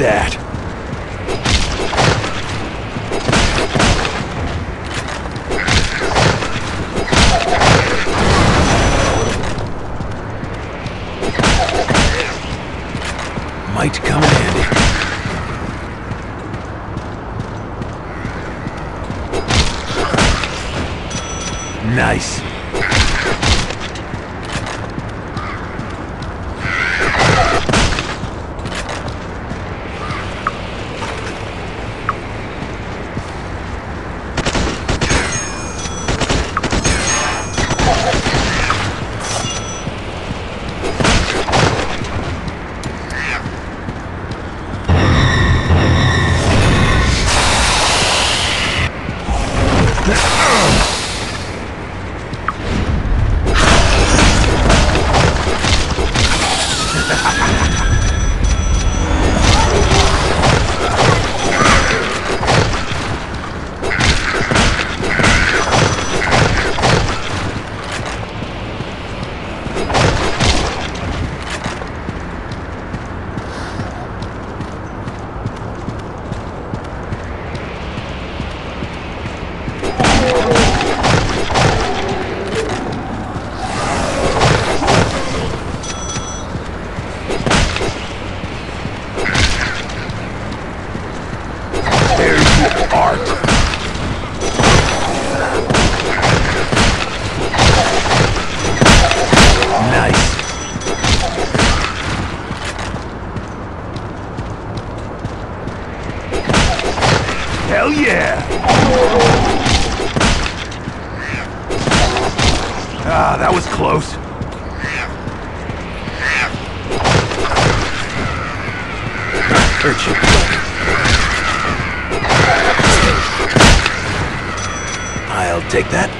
that. Might come in handy. Nice. Huh? Hell yeah! Ah, that was close. Hurt Take that.